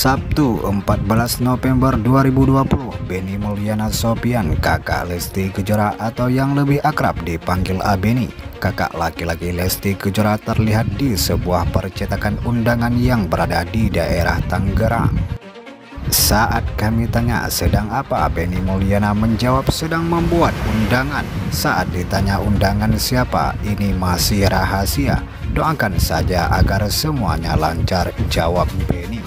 Sabtu 14 November 2020 Benny Mulyana Sopian kakak Lesti Kejora atau yang lebih akrab dipanggil Abeni. Kakak laki-laki Lesti Kejora terlihat di sebuah percetakan undangan yang berada di daerah Tangerang. Saat kami tanya sedang apa? Benny Mulyana menjawab sedang membuat undangan. Saat ditanya undangan siapa ini masih rahasia. Doakan saja agar semuanya lancar jawab Benny.